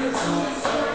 Deus.